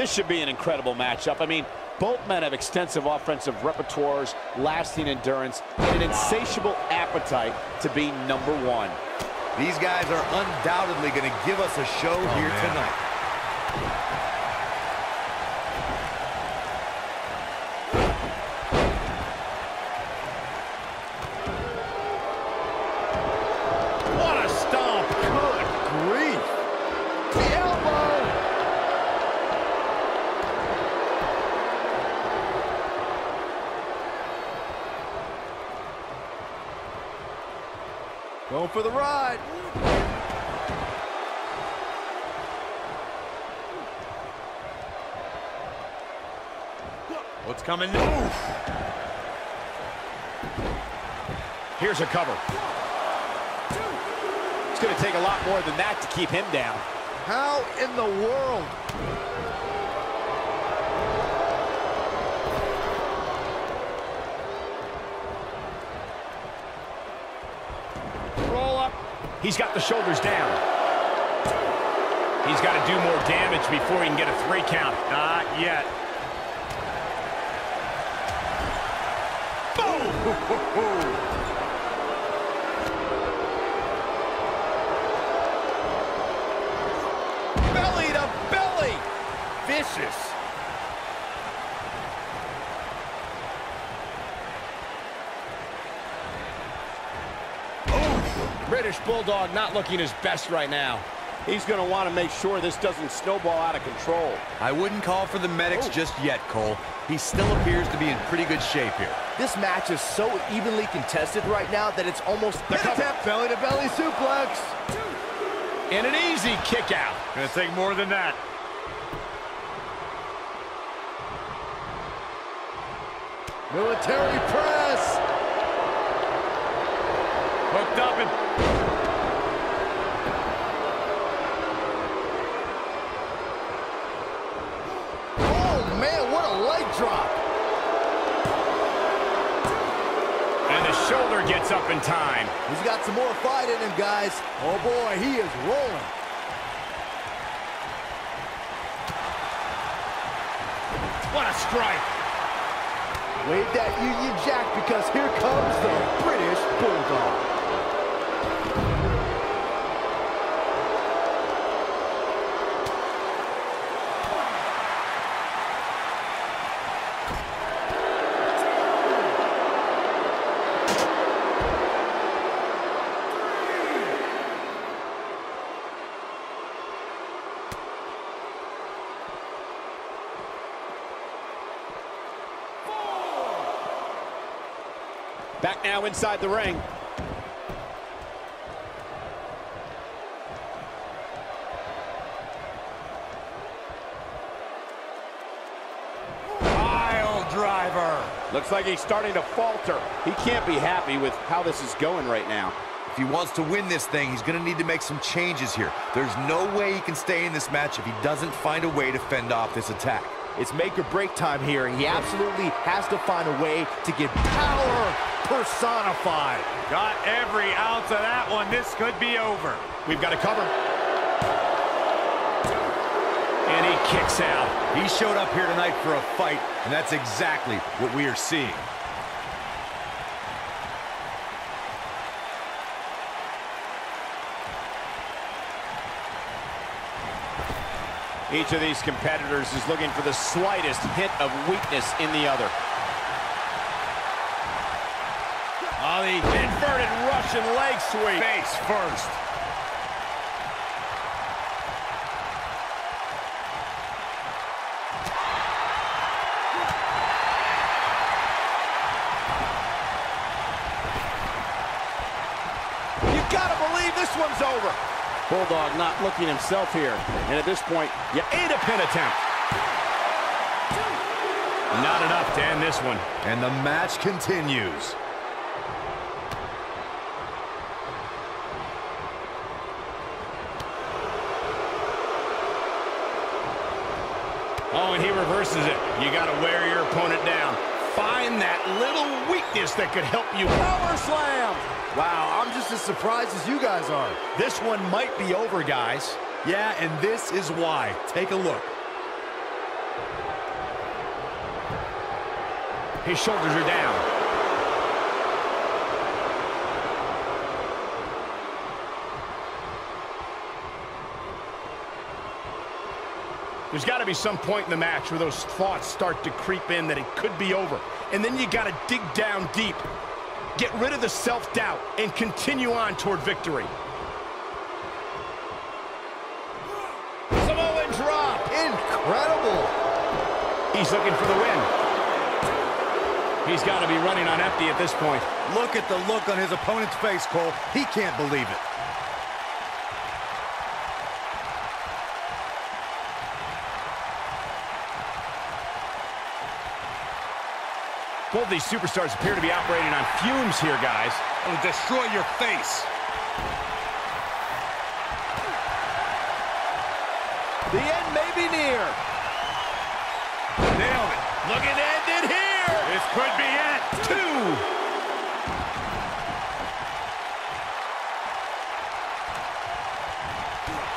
This should be an incredible matchup. I mean, both men have extensive offensive repertoires, lasting endurance, and an insatiable appetite to be number one. These guys are undoubtedly going to give us a show oh, here man. tonight. Going for the ride. What's coming? Oof. Here's a cover. It's going to take a lot more than that to keep him down. How in the world? He's got the shoulders down. He's got to do more damage before he can get a three count. Not yet. Boom! belly to belly. Vicious. British Bulldog not looking his best right now. He's going to want to make sure this doesn't snowball out of control. I wouldn't call for the medics oh. just yet, Cole. He still appears to be in pretty good shape here. This match is so evenly contested right now that it's almost the tap belly to belly suplex. And an easy kick out. Gonna take more than that. Military press. Hooked up and shoulder gets up in time. He's got some more fight in him, guys. Oh, boy, he is rolling. What a strike. Wave that Union Jack because here comes the British Bulldog. Back now inside the ring. Pile driver. Looks like he's starting to falter. He can't be happy with how this is going right now. If he wants to win this thing, he's going to need to make some changes here. There's no way he can stay in this match if he doesn't find a way to fend off this attack. It's make or break time here, and he absolutely has to find a way to get power personified. Got every ounce of that one. This could be over. We've got a cover. And he kicks out. He showed up here tonight for a fight, and that's exactly what we are seeing. Each of these competitors is looking for the slightest hint of weakness in the other. Oh, the inverted Russian leg sweep. Face first. You gotta believe this one's over. Bulldog not looking himself here. And at this point, you ain't a pin attempt. Not enough to end this one. And the match continues. Oh, and he reverses it. You got to wear your opponent down find that little weakness that could help you. Power slam! Wow, I'm just as surprised as you guys are. This one might be over, guys. Yeah, and this is why. Take a look. His shoulders are down. There's got to be some point in the match where those thoughts start to creep in that it could be over. And then you got to dig down deep. Get rid of the self-doubt and continue on toward victory. Samoan drop. Incredible. He's looking for the win. He's got to be running on empty at this point. Look at the look on his opponent's face, Cole. He can't believe it. Both these superstars appear to be operating on fumes here, guys. It'll destroy your face. The end may be near. Nailed it. Look at end it here. This could be it. Two.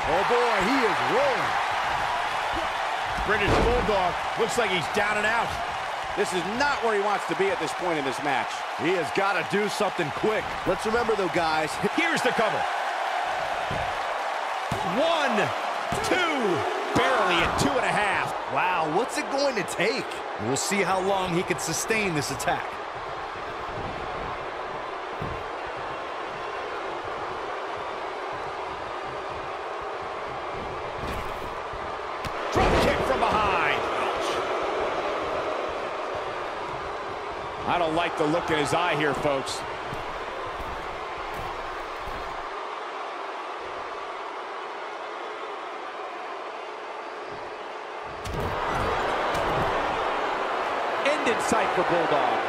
Oh, boy, he is rolling. British Bulldog looks like he's down and out. This is not where he wants to be at this point in this match. He has got to do something quick. Let's remember, though, guys. Here's the cover. One, two, barely at two and a half. Wow, what's it going to take? We'll see how long he can sustain this attack. Drop kick from behind. I don't like the look in his eye here, folks. End in sight for Bulldog.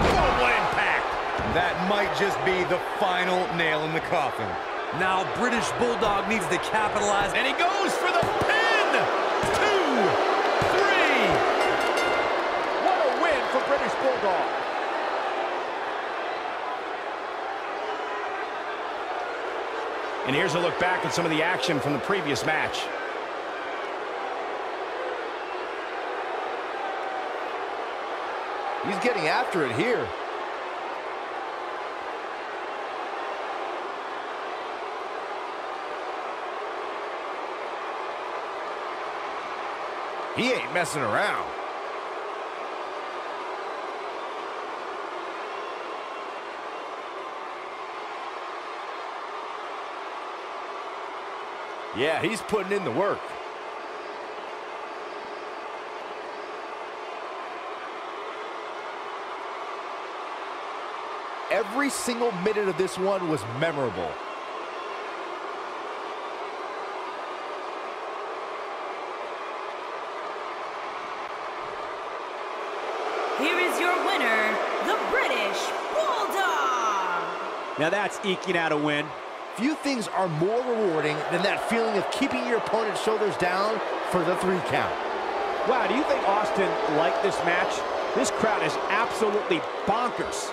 Oh, what impact. That might just be the final nail in the coffin. Now British Bulldog needs to capitalize. And he goes for the And here's a look back at some of the action from the previous match. He's getting after it here. He ain't messing around. Yeah, he's putting in the work. Every single minute of this one was memorable. Here is your winner, the British Bulldog. Now that's eking out a win. Few things are more rewarding than that feeling of keeping your opponent's shoulders down for the three count. Wow, do you think Austin liked this match? This crowd is absolutely bonkers.